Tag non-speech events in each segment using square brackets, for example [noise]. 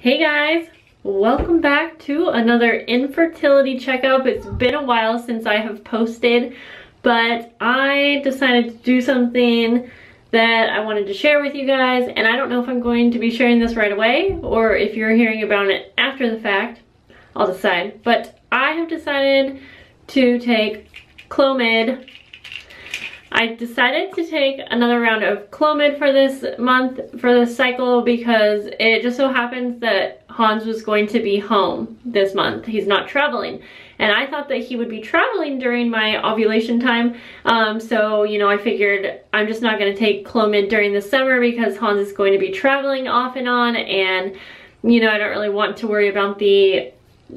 Hey guys, welcome back to another infertility checkup. It's been a while since I have posted, but I decided to do something that I wanted to share with you guys, and I don't know if I'm going to be sharing this right away or if you're hearing about it after the fact. I'll decide. But I have decided to take Clomid I decided to take another round of Clomid for this month, for this cycle, because it just so happens that Hans was going to be home this month. He's not traveling. And I thought that he would be traveling during my ovulation time. Um, so, you know, I figured I'm just not going to take Clomid during the summer because Hans is going to be traveling off and on. And, you know, I don't really want to worry about the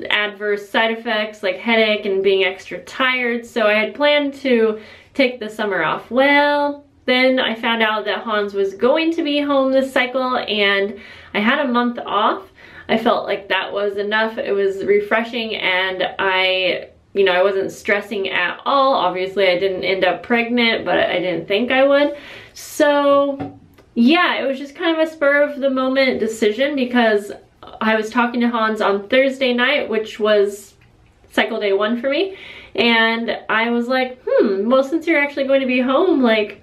adverse side effects like headache and being extra tired. So I had planned to take the summer off. Well, then I found out that Hans was going to be home this cycle and I had a month off. I felt like that was enough. It was refreshing and I, you know, I wasn't stressing at all. Obviously, I didn't end up pregnant, but I didn't think I would. So, yeah, it was just kind of a spur of the moment decision because I was talking to Hans on Thursday night, which was cycle day one for me. And I was like, hmm, well, since you're actually going to be home, like,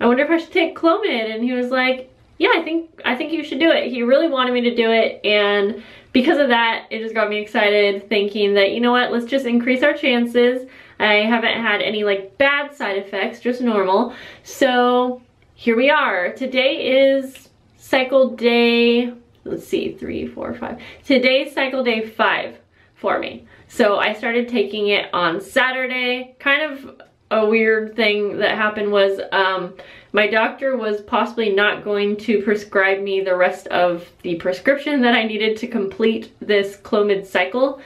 I wonder if I should take Clomid. And he was like, yeah, I think, I think you should do it. He really wanted me to do it. And because of that, it just got me excited thinking that, you know what, let's just increase our chances. I haven't had any like bad side effects, just normal. So here we are. Today is cycle day, let's see, three, four, five. Today's cycle day five for me. So I started taking it on Saturday. Kind of a weird thing that happened was um, my doctor was possibly not going to prescribe me the rest of the prescription that I needed to complete this Clomid cycle.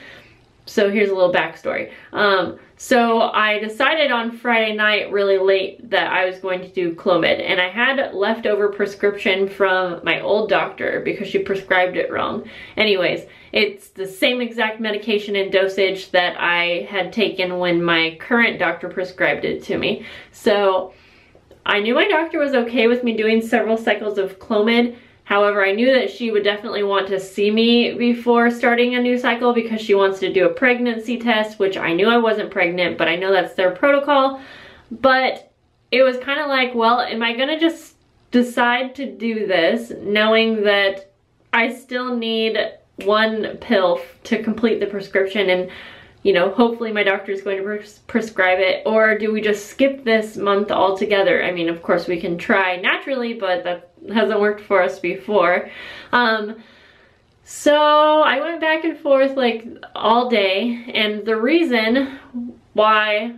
So here's a little backstory. Um, so I decided on Friday night really late that I was going to do Clomid and I had leftover prescription from my old doctor because she prescribed it wrong. Anyways, it's the same exact medication and dosage that I had taken when my current doctor prescribed it to me. So I knew my doctor was okay with me doing several cycles of Clomid. However, I knew that she would definitely want to see me before starting a new cycle because she wants to do a pregnancy test, which I knew I wasn't pregnant, but I know that's their protocol. But it was kind of like, well, am I gonna just decide to do this knowing that I still need one pill to complete the prescription and you know, hopefully my doctor is going to pres prescribe it, or do we just skip this month altogether? I mean, of course we can try naturally, but hasn't worked for us before. Um, so I went back and forth like all day, and the reason why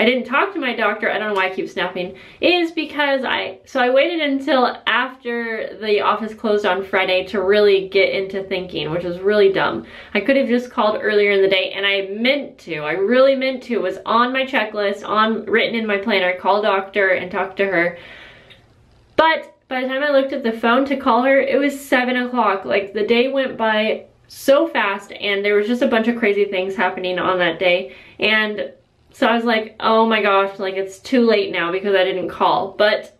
I didn't talk to my doctor, I don't know why I keep snapping, is because I, so I waited until after the office closed on Friday to really get into thinking, which was really dumb. I could have just called earlier in the day and I meant to, I really meant to, it was on my checklist, on written in my planner, call doctor and talk to her. But by the time I looked at the phone to call her, it was seven o'clock. Like the day went by so fast and there was just a bunch of crazy things happening on that day. And so I was like, oh my gosh, like it's too late now because I didn't call. But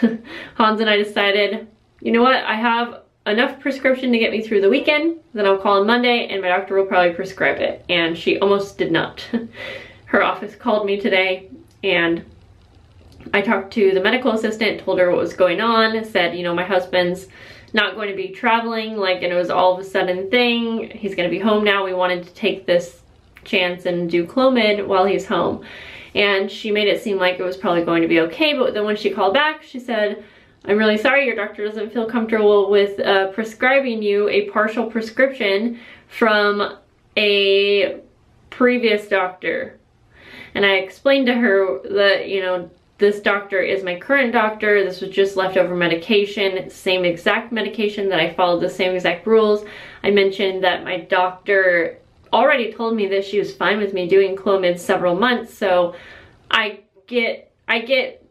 [laughs] Hans and I decided, you know what, I have enough prescription to get me through the weekend, then I'll call on Monday and my doctor will probably prescribe it. And she almost did not. [laughs] Her office called me today and I talked to the medical assistant, told her what was going on, said, you know, my husband's not going to be traveling, like, and it was all of a sudden thing. He's going to be home now. We wanted to take this chance and do Clomid while he's home. And she made it seem like it was probably going to be okay, but then when she called back, she said, I'm really sorry your doctor doesn't feel comfortable with uh, prescribing you a partial prescription from a previous doctor. And I explained to her that, you know, this doctor is my current doctor. This was just leftover medication, same exact medication that I followed the same exact rules. I mentioned that my doctor already told me that she was fine with me doing Clomid several months, so I get, I get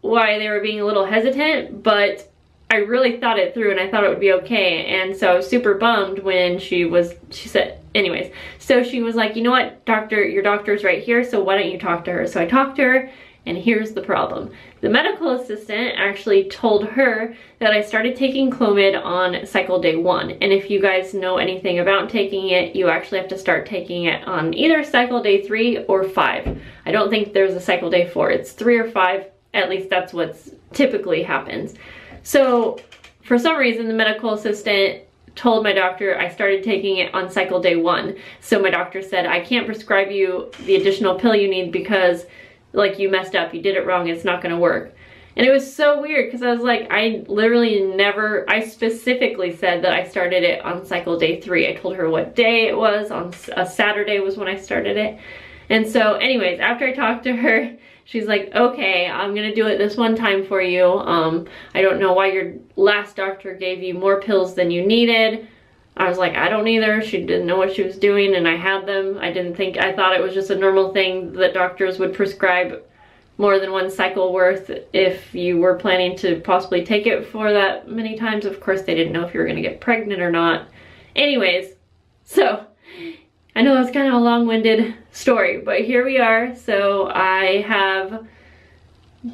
why they were being a little hesitant, but I really thought it through and I thought it would be okay. And so I was super bummed when she was, she said, anyways. So she was like, you know what, doctor, your doctor's right here, so why don't you talk to her? So I talked to her And here's the problem. The medical assistant actually told her that I started taking Clomid on cycle day one. And if you guys know anything about taking it, you actually have to start taking it on either cycle day three or five. I don't think there's a cycle day four. It's three or five. At least that's what typically happens. So for some reason, the medical assistant told my doctor I started taking it on cycle day one. So my doctor said, I can't prescribe you the additional pill you need because like you messed up, you did it wrong, it's not gonna work. And it was so weird because I was like, I literally never, I specifically said that I started it on cycle day three. I told her what day it was, on a Saturday was when I started it. And so anyways, after I talked to her, [laughs] she's like, okay, I'm gonna do it this one time for you. Um, I don't know why your last doctor gave you more pills than you needed. I was like, I don't either. She didn't know what she was doing and I had them. I didn't think, I thought it was just a normal thing that doctors would prescribe more than one cycle worth if you were planning to possibly take it for that many times. Of course, they didn't know if you were gonna get pregnant or not. Anyways, so I know that's kind of a long-winded story, but here we are. So I have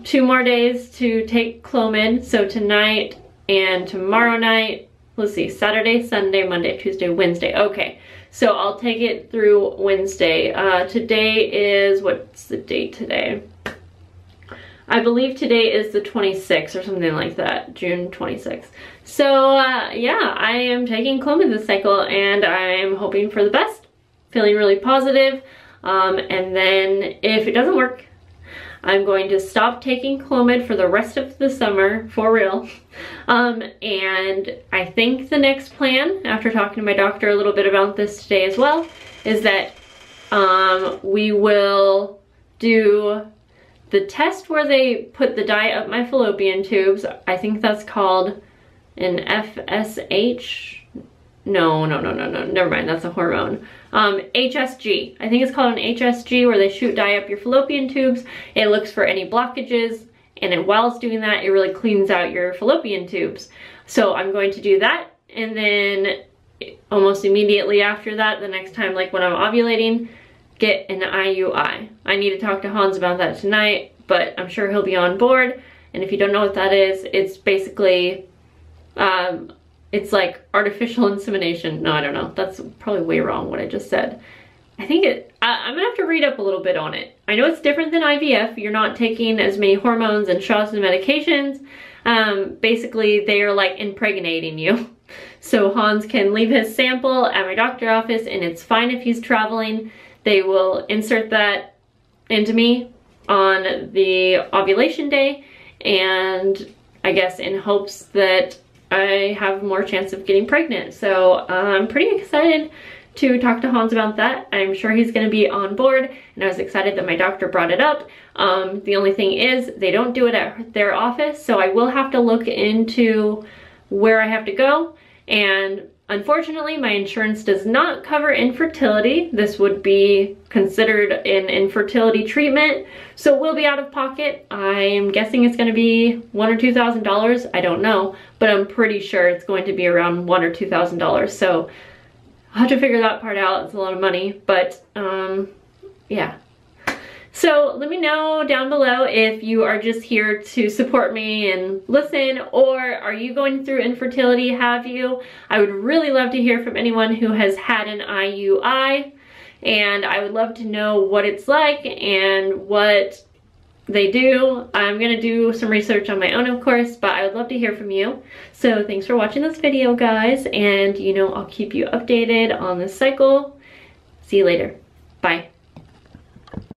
two more days to take Clomid. So tonight and tomorrow night let's see, Saturday, Sunday, Monday, Tuesday, Wednesday. Okay, so I'll take it through Wednesday. Uh, today is, what's the date today? I believe today is the 26th or something like that, June 26th. So uh, yeah, I am taking Clomid this cycle and I'm hoping for the best, feeling really positive. Um, and then if it doesn't work, I'm going to stop taking Clomid for the rest of the summer, for real. Um, and I think the next plan, after talking to my doctor a little bit about this today as well, is that um, we will do the test where they put the dye up my fallopian tubes. I think that's called an FSH. No, no, no, no, no, never mind, that's a hormone um, HSG. I think it's called an HSG where they shoot dye up your fallopian tubes. It looks for any blockages and it, while it's doing that, it really cleans out your fallopian tubes. So I'm going to do that and then almost immediately after that, the next time like when I'm ovulating, get an IUI. I need to talk to Hans about that tonight, but I'm sure he'll be on board. And if you don't know what that is, it's basically um, it's like artificial insemination. No, I don't know. That's probably way wrong what I just said. I think it, I, am gonna have to read up a little bit on it. I know it's different than IVF. You're not taking as many hormones and shots and medications. Um, basically, they are like impregnating you. [laughs] So Hans can leave his sample at my doctor office and it's fine if he's traveling. They will insert that into me on the ovulation day and I guess in hopes that I have more chance of getting pregnant. So I'm pretty excited to talk to Hans about that. I'm sure he's gonna be on board and I was excited that my doctor brought it up. Um, the only thing is they don't do it at their office so I will have to look into where I have to go and Unfortunately, my insurance does not cover infertility. This would be considered an infertility treatment, so we'll be out of pocket. I'm guessing it's gonna be one or $2,000, I don't know, but I'm pretty sure it's going to be around one or $2,000. So I'll have to figure that part out, it's a lot of money, but um, yeah, so let me know down below if you are just here to support me and listen or are you going through infertility, have you? I would really love to hear from anyone who has had an IUI and I would love to know what it's like and what they do. I'm gonna do some research on my own, of course, but I would love to hear from you. So thanks for watching this video, guys, and you know, I'll keep you updated on this cycle. See you later. Bye.